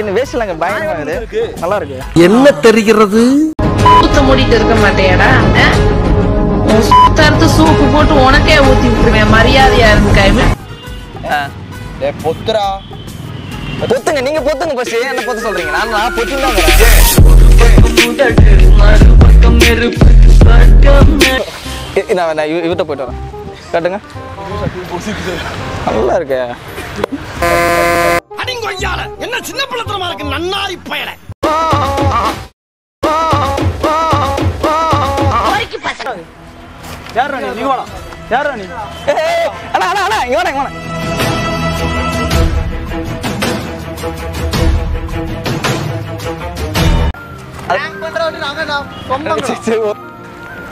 என்ன வேஸ்ட்லாங்க பயங்கரமா இருக்குது. நல்லா இருக்கு. என்ன தெரிகிறது? ஊத்த மூடிட்டு இருக்க மாட்டேடா தடுத்து சூப்பு போட்டு உனக்கே ஊத்தி விட்டுருவேன் மரியாதையா இருந்து கைவி. பொத்துரா பொத்துங்க நீங்க பொத்துங்க ஃபர்ஸ்ட் என்ன பொத்து சொல்றீங்க? நான் நான் பொத்து தான் நான் நான் இவ- இவர்ட்ட போயிட்டு வரேன். காட்டுங்க. நல்லா இருக்கே. என்ன சின்ன பிள்ளத்தனமா இருக்கு? நன்னாரி பயல. யார் ராணி நீ? வாடா. யார் ராணி அண்ணா அண்ணா அண்ணா இங்க வாடா இங்க வாடா.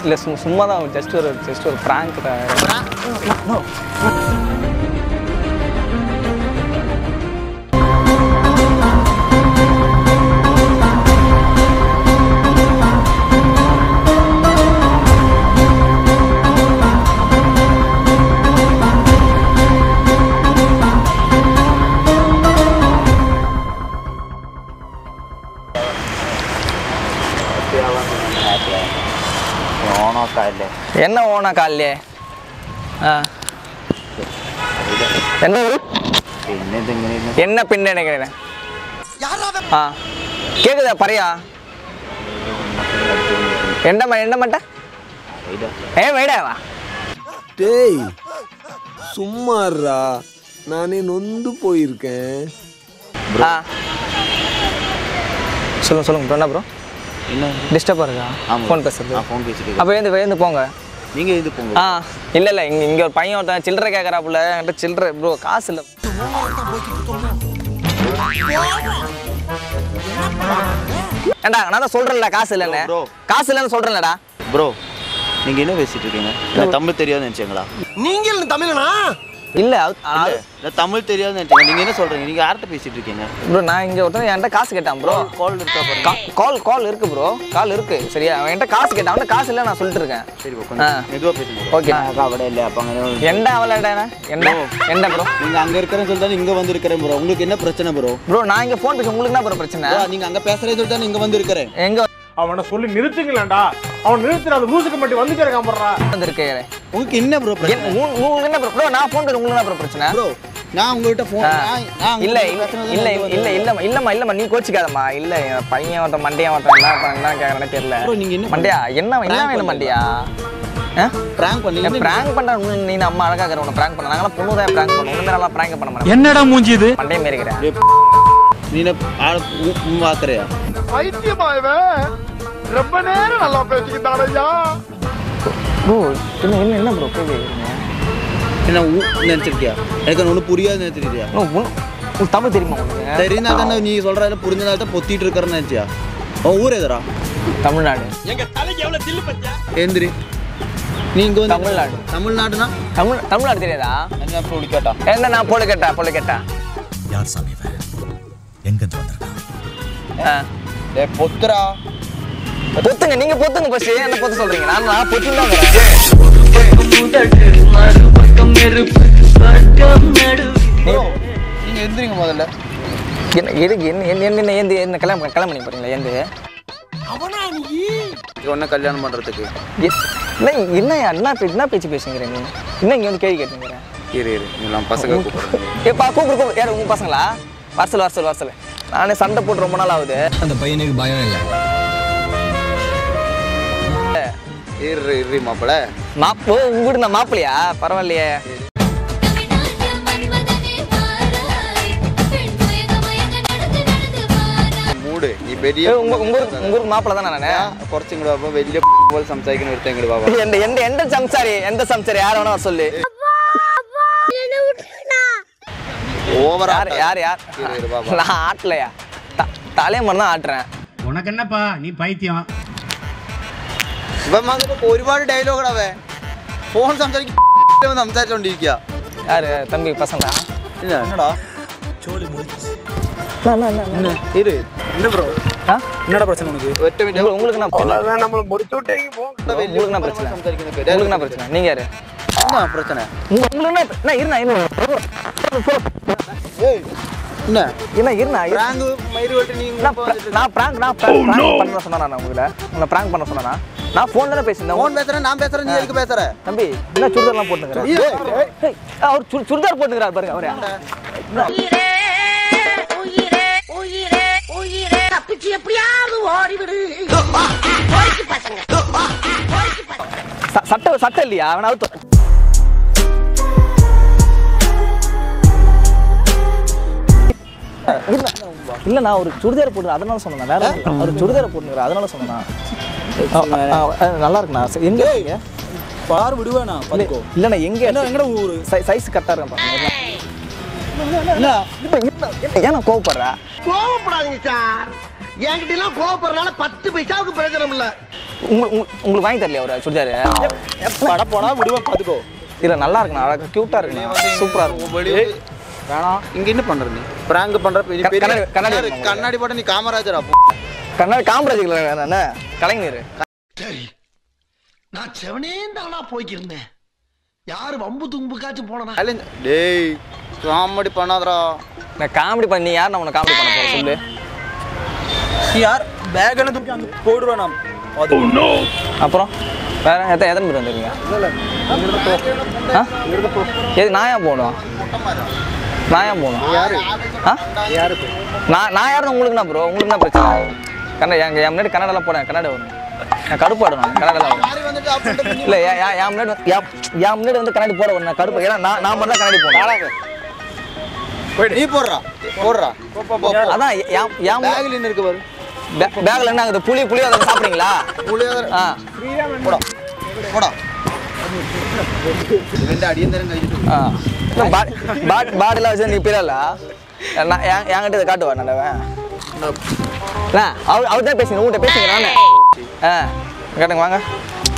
இல்ல சும்மா தான் ஜஸ்ட் ஒரு ஜஸ்ட் ஒரு பிராங்க் காலையில் என்ன ஓனா காலையிலே ஆ என்ன ஊர் என்ன பின்ன நினைக்கிறேன் ஆ கேக்குதா பறையா என்ன என்ன மாட்டா ஏ வைடாவா டேய் சும்மாறா நானே நொந்து போயிருக்கேன் ஆ சொல்லுங்க சொல்லுங்க என்ன ப்ரோ என்ன? டிஸ்டர்பாக இருக்கா? ஆமா. ஃபோன் பேசுறது. ஆ, phone பேசிட்டு அப்போ எழுந்து எழுந்து போங்க. நீங்க இது போங்க. ஆ இல்லை இல்லை. இங்கே இங்கே ஒரு பையன் ஒருத்தன் சில்லறை கேட்குறாப்புல என்கிட்ட சில்லறை ப்ரோ காசு இல்லை. ஏண்டா நான் தான் சொல்கிறேன்ல காசு இல்லைன்னு. Bro. காசு இல்லைன்னு சொல்கிறேன்லடா ப்ரோ நீங்க என்ன பேசிட்டு இருக்கீங்க? தமிழ் தெரியாதுன்னு நினைச்சீங்களா? நீங்கள் தமிழனா? இல்லை தமிழ் தெரியாதுன்னு நினச்சிங்க நீங்கள் என்ன சொல்கிறீங்க நீங்கள் யார்கிட்ட பேசிகிட்டு இருக்கீங்க? ப்ரோ நான் இங்கே ஒருத்தன் என்கிட்ட காசு கேட்டான் ப்ரோ கால் கால் கால் ப்ரோ கால் இருக்குது சரியா? அவன் என்கிட்ட காசு கேட்டான். காசு இல்லை நான் சொல்லிட்டு இருக்கேன். ஓகே. அவட இல்லை அப்போ எண்டா அவளாடா ப்ரோ நீங்கள் அங்கே இருக்கிறேன்னு சொல்லிட்டு இங்கே வந்து இருக்கிறேன் ப்ரோ உங்களுக்கு என்ன பிரச்சனை ப்ரோ ப்ரோ நான் இங்கே ஃபோன் பேச உங்களுக்கு என்ன ப்ரோ பிரச்சனை? நீங்கள் அங்கே பேசுகிறேன்னு சொல்லிட்டு இங்கே வந்து இருக்கிறேன் எங்கே அவனை சொல்லி நிறுத்துங்களேன்டா. அவன் நிறுத்துற அந்த லூசுக்கு மட்டும் வந்துட்டே இருக்கான் போடுறா. வந்திருக்கு. உங்களுக்கு என்ன ப்ரோ உங்களுக்கு என்ன ப்ரோ ப்ரோ நான் ஃபோன் உங்களுக்கு என்ன ப்ரோ பிரச்சனை? ப்ரோ நான் உங்ககிட்ட ஃபோன் இல்ல இல்ல இல்ல இல்ல இல்லம்மா இல்லம்மா இல்லம்மா நீ கோச்சிக்காதம்மா. இல்ல என் பையன் ஒருத்தன் மண்டையா ஒருத்தன் என்ன பண்ண- என்ன கேக்குறேன்னு தெரியல. நீங்க என்ன மண்டையா? என்ன என்ன வேணும் மண்டையா? பிராங்க் பண்ணி பிராங்க் பண்ற நீ அம்மா அழகா இருக்கிற உன்னை பிராங்க் பண்ண. நாங்களாம் பொண்ணு தான் பிராங்க் பண்ணுவோம். உண்மை நல்லா பிராங்க் பண்ண மாட்டோம். என்னடா மூஞ்சி இது? மண்டையை மேரிக்கிறேன் நீ ஆள் பாக்குறியா பைத்தியமா இவன்? ரொம்ப நேரம் நல்லா பேசிக்கிட்டான் ஐயா. ப்ரோ என்ன என்ன என்ன ப்ரோ போய் கேக்குறீங்க? என்ன நினைச்சிருக்கியா? எனக்கு ஒண்ணு புரியாது நினைச்சிருக்கியா? உங்களுக்கு தமிழ் தெரியுமா உங்களுக்கு தெரியுதா தானே நீ சொல்றதுல புரிஞ்சதால தான் பொத்திட்டு இருக்கிறேன்னு நினைச்சியா? உன் ஊர் எதுரா தமிழ்நாடு. ஏந்திரி. நீ இங்க வந்து தமிழ்நாடு. தமிழ்நாடுனா? தமிழ் தமிழ்நாடு தெரியாதா? என்ன அப்படி கேட்டா? என்ன நான் போல கேட்டா போல கேட்டா. யார் சாமி இவன்? எங்கிருந்து வந்திருக்கான்? ஆ. டே பொத்துரா பொத்துங்க நீங்க பொத்துங்க ஃபர்ஸ்ட் என்ன பொத்து சொல்றீங்க? நான் நான் பொத்து தான் ப்ரோ நீங்க எந்திரிங்க முதல்ல. என்ன எதுக்கு என்ன என்ன என்ன என்ன ஏந்து என்ன கல்யாணம் பண்ண- கல்யாணம் பண்ணி போறீங்களா ஏந்து ஒன்ன கல்யாணம் பண்றதுக்கு. என்ன என்னய்யா என்ன பே- என்ன பேச்சு பேசுங்கிற நீ? என்ன இங்க வந்து கேள்வி கேட்டுங்கிற இரு இரு எல்லாம் பசங்க ஏப்பா கூப்பிடு. யார் உங்க பசங்களா? வரசல் வரசல் வரசல் நானே சண்டை போட்டு ரொம்ப நாள் ஆகுது. அந்த பையனுக்கு பயம் இல்லை. இரு இரு மாப்பிள மாப்போ உங்க வீடு நான் மாப்பிளையா பரவாயில்லையே മൂട് ഈ വലിയ ஏய், உங்க உங்க ஊருக்கு உங்க ஊருக்கு മാപ്പിള தானே നാണ് കുറച്ചും കൂടെ ആവുമ്പോ വലിയ പോലെ സംസാരിക്കുന്ന ഒരുത്തൻ ഇങ്ങോട്ട് ബാബா எந்த எந்த எந்த சம்சாரி எந்த சம்சாரி யார் வேணா வர சொல்லு ഓവർ யார் யார் யார் இரு, இரு, வா, வா. நான் ஆட்டலையா த- தலையை மட்டும் தான் ஆட்டுறேன் உனக்கு என்னப்பா நீ பைத்தியம் ഇവൻ വന്നിട്ട് ഒരുപാട് ഡയലോഗ് അവേ ഫോൺ സംസാരിക്കും സംസാരിച്ചോണ്ടിരിക്കുക யாரு தம்பி பசங்களா എന്നടാ இரு என்ன ப்ரோ ஆ? என்னடா பிரச்சனை உனக்கு ഒറ്റ മിനിറ്റ് உங்களுக்கு- உங்களுக்கு என்ன பிரச்சனை? நம்மள முடிச்சு விட்டேங்க போ உங்களுக்கு என்ன பிரச்சனை உங்களுக்கு என்ன பிரச்சனை நீங்க யாரு എന്നാ പ്രശ്നം உங்க- உங்களுக்கு என்ன என்ன இருந்தா என்ன என்ன இல்ல இருண்ணா இரு. பிராங்கு மயிறு வெட்டி நீங்க நான் pra- நான் prank நான் prank prank பண்ண சொன்னா நான் உங்களை உங்களை prank பண்ண சொன்னா நான் ஃபோன் தானே பேசியிருந்தேன். ஃபோன் பேசுறேன் நான் பேசுறேன் நீ எதுக்கு பேசுற? தம்பி என்ன சுடிதார்லாம் போட்டுங்கிறார் ஏய், அவர் சு- சுடிதார் போட்டுங்கிறார் பாருங்க அவரே. உயிரே உயிரே உயிரே உயிரே. தப்பிச்சு எப்படியாவது ஓடிவிடு. பொறுக்கி பசங்க. பொறுக்கி பசங்க. ச- சட்டை சட்டை இல்லையா? அவன் அவுத்து. இல்ல இல்ல நான் ஒரு சுடிதார் போட்டு அதனால சொன்னேன் வேற. ஒரு சுடிதார் போட்டுங்கிறார் அதனால சொன்னேன் நல்லா இருக்குண்ணா. சரி, எங்க பார் விடுவேனா பாத்துக்கோ. இல்லண்ணா எங்க என்ன எங்கட ஊரு? சைஸ் கரெக்டா இருக்கும் பாருங்க என்ன இப்ப என்ன- என்ன- ஏன் நான் கோவப்படுற? கோவப்படாதீங்க சார். என்கிட்ட எல்லாம் கோவப்படுறதுனால பத்து பைசாவுக்கு பிரயோஜனம் இல்ல. உங்க- உங்க- உங்களுக்கு வாங்கி தரலையா ஒரு சுடிதார்? பட போனா விடுவேன் பாத்துக்கோ. இல்ல நல்லா இருக்குண்ணா அழகா கியூட்டா இருக்குண்ணா. சூப்பரா இருக்கும். வேணாம். இங்க என்ன பண்ற நீ? பிராங்க் பண்ற பெரிய க- பெரிய கண்ணாடி- கண்ணாடி போட்ட நீ காமராஜரா கண்ணாடி காமராஜ் என்ன கலைஞர். சரி நான் செவனேந்தானா போய்க்கிருந்தேன். யாரு வம்பு தும்புக்காச்சும் போனா. டேய் காமெடி பண்ணாதடா. நான் காமெடி பண்ணி நீ யார் நான் உனக்கு காமெடி பண்ண போற? சொல்லு. யார்? பேக் எல்லாம் தூக்கி அங்க போடுவேன் நான். அது அப்புறம் வேற எத்தனை எத்தனை பேர் வந்துருக்கீங்க? ஆ? எது நான் ஏன் போகணும்? நான் ஏன் போகணும்? ஆ? நான் நான் யாரும் உங்களுக்கு என்ன ப்ரோ உங்களுக்கு என்ன பிரச்சனை? கன்னடா எங்க என் முன்னாடி கன்னடாலாம் போனேன் கன்னடா வரும் நான் கடுப்பாடணும் கன்னடாலாம் வரும் மாறி வந்துட்டு அப்படின்ட்டு நீ- இல்ல என் முன்னாடி வந்து- என் என் முன்னாடி வந்து கண்ணாடி போட வரணும் நான் கடுப்பு. ஏன்னா நான் நான் மட்டும் தான் கண்ணாடி போடணும். நீ போடுறா போடுறா. அதான் என் பேக்ல என்ன இருக்கு பாரு? பே- பேக்ல என்ன ஆகுது புளி புளி அதை சாப்பிட்றீங்களா? புளியோதரை. ஆ. போடா போடா. பாடிலாம் வச்சு நீ பிறல நான் என் என்கிட்ட இதை காட்டுவா நல்லவன். அவர் அவர் தான் பேசுங்க உங்கள்கிட்ட பேசுங்க நானே ஆ கேட்டுங்க வாங்க.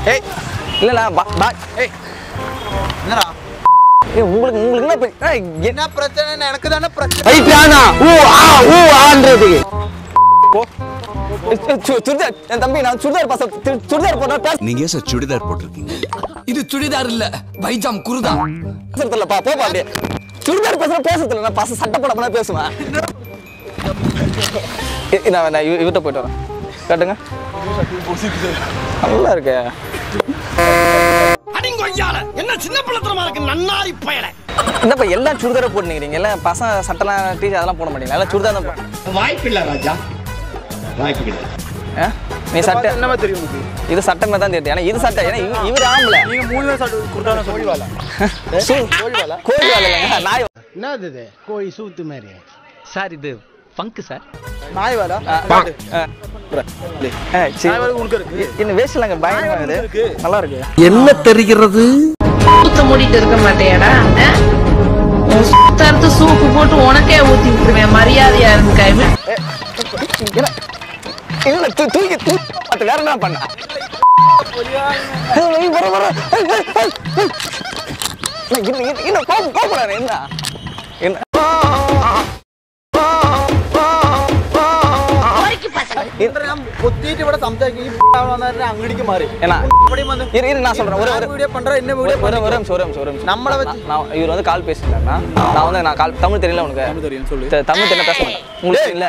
ஏய். இல்லைண்ணா பா பா. ஏய் என்னடா? ஏய் உங்களுக்கு உங்களுக்கு என்ன என்ன என்ன பிரச்சனை எனக்கு தானே பிரச்சனை. பைத்தியானா ஊ ஆ ஊ ஆன்றது. போ. சு- சுடிதார் என் தம்பி நான் சுடிதார் பச சுடிதார் போட்டா பேச நீங்க ஏன் சார் சுடிதார் போட்டிருக்கீங்க? இது சுடிதார் இல்ல பைஜாம் குருதா. பேசுறதில்லப்பா போப்பா அப்படியே. சுடிதார் பேசுற பேசுறதில்ல நான் பச சட்டை போட பேசுவேன். நான் நான் இவ- இவர்கிட்ட போயிட்டு வரேன். காட்டுங்க. நல்லா இருக்கு. என்ன சின்ன பிள்ளைத்தனமா இருக்கு நன்னாரி பயலை. என்னப்பா எல்லாம் சுடிதாரை போட்டுக்கிறீங்க எல்லாம் பசங்க சட்டைலாம் டீச்சர் அதெல்லாம் போட மாட்டீங்களா? எல்லாம் சுடிதார் தான் போ- வாய்ப்பில்லை ராஜா. வாய்ப்பில்லை ஆ? நீ சட்டை என்னமா தெரியும் இது சட்டை மாதிரி தான் தெரியுது ஏன்னா இது சட்டை. ஏன்னா இவ- இவர் ஆம்பளை. நீங்க மூணு சொல்லி வாழ கோழி வாழை கோழி வாழை இல்லைங்க? நாய் என்னது இது? கோழி சூத்து மாதிரி. சார் இது ஃபங்க் சார். நாய் இருக்கு. இந்த வேஸ்ட்லாங்க பயங்கரமா நல்லா இருக்கு. என்ன தெரிகிறது? ஊத்த மூடிட்டு இருக்க மாட்டேடா சுத்தறுத்து சூப்பு போட்டு உனக்கே ஊத்தி விட்டுருவேன். மரியாதையா இருந்து கைவி இல்ல தூக்கி தூக்கி வேற என்ன பண்ண? கோபம் என்ன என்ன? കൊത്തിയിട്ട് ഇവിടെ സംസാരിക്കും അങ്ങടിക്ക് മാറി என்ன ഇവിടെ വന്ന് இரு இரு நான் சொல்றேன் ஒரு ஒரு வீடியோ பண்ற என்ன ஒரு வீடியோ ஒரு ஒரு நிமிஷம் ஒரு நிமிஷம் ஒரு நிமிஷம் நம்மள வச்சு- நான் நான் இவர் வந்து கால் பேசிட்டாருன்னா நான் வந்து நான் கால் தமிழ் தெரியல உனக்கு தமிழ் தெரியும், சொல்லு. தெ- தமிழ் தெரியல பேச மாட்டேன் உங்களுக்கு இல்ல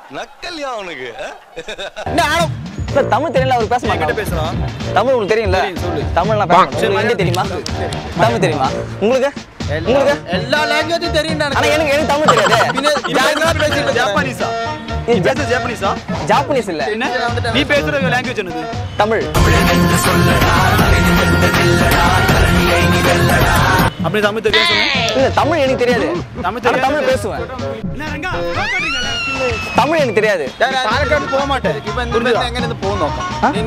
இல்ல தமிழ் தெரியல அவர் பேச மாட்டாங்க பேசுறான் தமிழ் உங்களுக்கு தெரியும்ல தமிழ்லாம் பேச மாட்டேன் உங்களுக்கு ஹிந்தி தெரியுமா தமிழ் தெரியுமா உங்களுக்கு உங்களுக்கு எல்லா லாங்குவேஜும் தெரியும் ஆனா எனக்கு எனக்கு தமிழ் தெரியாது പിന്നെ பேசுறது ஜாப்பனீஸா? ஜாப்பனீஸ் இல்ல. என்ன? நீ பேசுற லாங்குவேஜ் தமிழ். அப்படி தமிழ் தெரியாது தமிழ் எனக்கு தெரியாது. தமிழ் தமிழ் பேசுவேன். தமிழ் எனக்கு தெரியாது. பாலக்காடு போக மாட்டேன். இப்போ இந்த ஊர்ல எங்க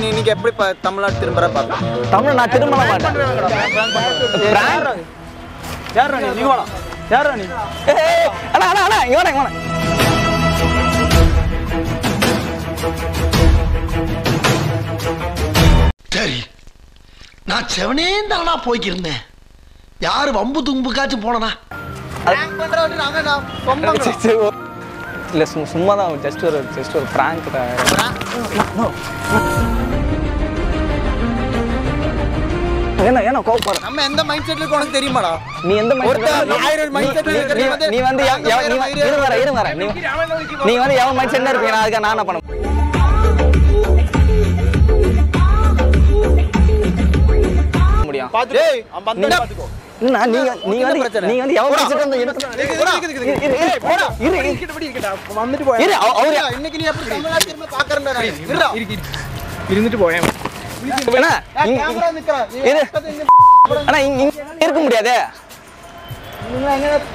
நீ நீங்க எப்படி தமிழ்நாடு திரும்பற பாக்க தமிழ் நான் திரும்ப மாட்டேன். யார் ராணி நீ? வாடா. யார் ராணி ஏய் அட அட அட இங்க வாடா இங்க வாடா. சரி நான் செவனேந்தானா போய்க்கிருந்தேன். யாரு வம்பு தும்புக்காச்சும் போனா பண்றவங்க நாங்க நான் சொந்தம் சரி, சரி, ஓ- இல்ல சும்மா சும்மா தான் ஜஸ்ட் ஒரு ஜஸ்ட் ஒரு பிராங்க் ஏன்னா ஏன்னா நம்ம எந்த மைண்ட் செட்ல இருக்கு தெரியுமாடா? நீ எந்த மைண்ட் செட்ல ஆயிரம் மைண்ட் செட்ல இருக்கு நீ வந்து இரு வர இரு வர. நீ வந்து எவன் மைண்ட் செட்ல இருப்பீங்க அதுக்கு நான் என்ன பண்ண முடியும். இருந்துட்டு போயேன் இருக்க முடியாதே.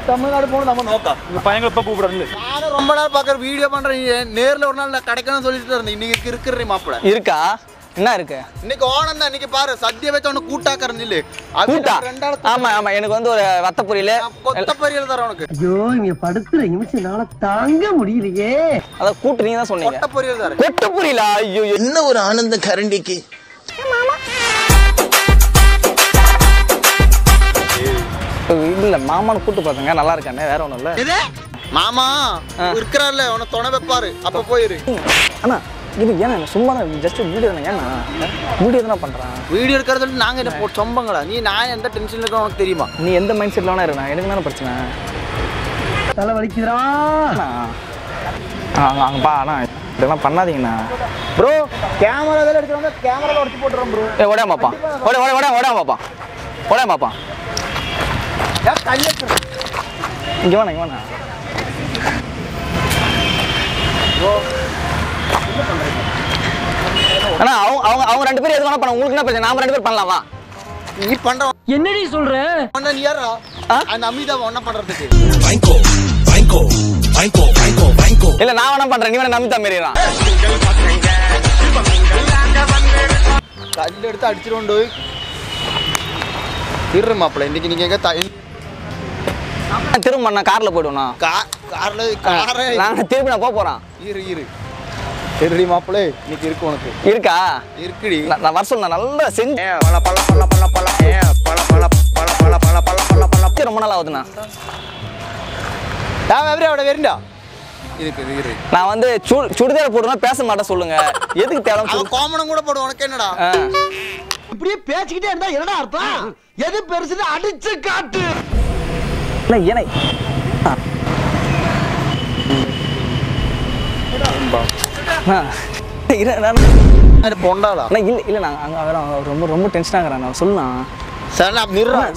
தமிழ்நாடு போகணும் நம்ம நோக்கா உங்க பையங்களை இப்ப கூப்பிடுறது நானும் ரொம்ப நாள் பாக்குற வீடியோ பண்றேன். நீ நேர்ல ஒரு நாள் நான் கிடைக்கணும்னு சொல்லிட்டு இருந்தேன். இன்னைக்கு இருக்கிற மாப்பிள. இருக்கா? என்ன இருக்கு? இன்னைக்கு ஓணம் தான். இன்னைக்கு பாரு சத்திய வச்சு அவனு கூட்டாக்கறன் இல்ல கூட்டா? ஆமா ஆமா. எனக்கு வந்து ஒரு வத்த பொரியல கொத்த பரியல் தர உனக்கு. ஐயோ இங்க படுத்துற நிமிஷம்னால தாங்க முடியலையே. அத கூட்டு நீங்க தான் சொன்னீங்க. கொட்ட பொரியல் தர புரியல? ஐயோ என்ன ஒரு ஆனந்த கரண்டிக்கு? இல்ல மாமான்னு கூட்டு பாத்துங்க நல்லா இருக்கானே வேற ஒண்ணும் இல்ல. மாமா இருக்கிறார்ல உன துணை வைப்பாரு. அப்ப போயிரு. அண்ணா இது ஏன்னா சும்மா தான் ஜஸ்ட் வீடியோ தானே ஏன்னா வீடியோ தானே பண்றான்? வீடியோ எடுக்கிறது சொல்லி நாங்க என்ன போ சொம்பங்களா? நீ நான் எந்த டென்ஷன்ல இருக்கோம் உனக்கு தெரியுமா? நீ எந்த மைண்ட் செட்ல வேணா இருக்கா எனக்கு தானே பிரச்சனை? தலை வலிக்குதுடா. அண்ணா ஆ, அங்க- அங்க பா அண்ணா இதெல்லாம் பண்ணாதீங்கண்ணா. ப்ரோ கேமரா இதெல்லாம் எடுக்கிறவங்க கேமரால உடச்சு போட்டுறோம் ப்ரோ ஏ ஓடா பாப்பா. ஓட ஓட ஓட ஓடா பாப்பா ஓடா பாப்பா ஏன் கை வைக்கிறேன் இங்க வேணா இங்க வேணா அண்ணா அவங்க அவங்க அவங்க ரெண்டு பேரும் எது வேணா பண்ண உங்களுக்கு என்ன பிரச்சனை? நாம ரெண்டு பேரும் பண்ணலாமா? நீ பண்ற என்னடி சொல்ற? ஒன்ன நீ யாரா அந்த அமிதாவை ஒன்ன பண்றதுக்கு. வாங்கிக்கோ வாங்கிக்கோ வாங்கிக்கோ வாங்கிக்கோ வாங்கிக்கோ. இல்ல நான் வேணா பண்றேன். நீ வேணா நம்பித்தா மாரிறான் கல் எடுத்து அடிச்சிட்டு போய் இரு மாப்பிள்ள. இன்னைக்கு நீங்க எங்க த- திரும்ப நான் கார்ல போயிடுவேண்ணா கா- கார்ல காரை நான் திருப்பி நான் போக போறேன் இரு இரு இருடி மாப்பிள்ளை இன்னைக்கு இருக்கு உனக்கு இருக்கா இருக்குடி நான் நான் வர சொல்ல நல்லா செஞ்சு பல பல பல பல பல பல பல பல பல பல பல பல பல பல ரொம்ப நாள் ஆகுதுண்ணா நான் எவரே அவட இரு நான் வந்து சு- சுடிதார் போடுறேன் பேச மாட்டேன் சொல்லுங்க எதுக்கு தேவை கோமணம் கூட போடு உனக்கு என்னடா இப்படியே பேசிக்கிட்டே இருந்தா என்னடா அர்த்தம் எது பெருசுன்னு அடிச்சு காட்டு இல்லை இணை அது பொண்டாளா இல்லை இல்லை இல்லை நாங்கள் அங்கே வேற ரொம்ப ரொம்ப டென்ஷன் சொல்லுண்ணா. சார் நான் நிறுறேன்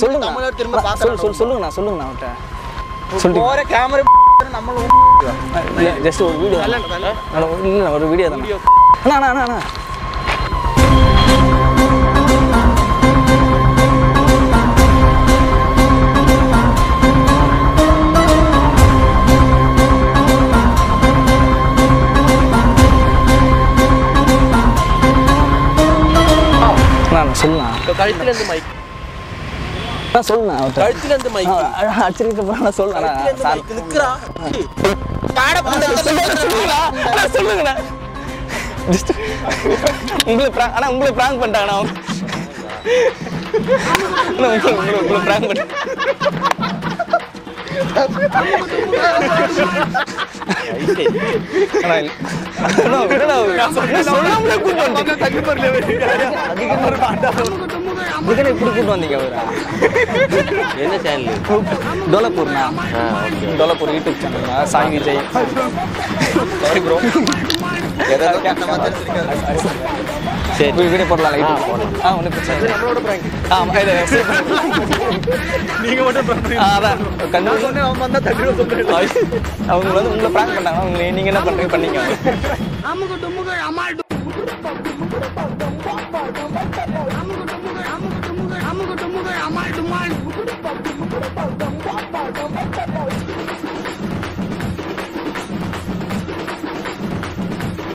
சொல்லுங்க தமிழர் திரும்ப சொல்லு சொல்லுங்கண்ணா. சொல்லுங்கண்ணா அவர்கிட்ட. சொல்லி போகிற கேமரா நம்மளும் ஜஸ்ட் ஒரு வீடியோ இல்லை ஒரு வீடியோ தான் அண்ணா அண்ணா அண்ணா. இப்போ கழுத்துலேருந்து மைக் கழுத்துலேருந்து மைக் அடிச்சுட்டு போகிறேன் சொல்லுறேன் நிற்கிறா சொல்லுங்கண்ணா ஜஸ்ட் உங்களை உங்களை ப்ராங்க் பண்ணிட்டாங்கண்ணா உங்களை இதுக்குன்னு இப்படி கூட்டு வந்தீங்க அவரா? என்ன சேனல் டோலப்பூர்ண்ணா டோலப்பூர் யூடியூப் சேனல்ண்ணா சாய் விஜய். சாரி ப்ரோ சரி. வீடியோ போடலாம் லைட் ஆ ஒன்றும் பிரச்சனை இல்லை. நம்மளோட பிராங்க் ஆமாம் இது நீங்கள் மட்டும் அதான். கண்டிப்பாக அவன் வந்தால் அவங்க வந்து உங்களை பிராங்க் பண்ணாங்க. அவங்க நீங்கள் என்ன பண்ணுறீங்க பண்ணீங்க அமுக Look at the movie, I might demand.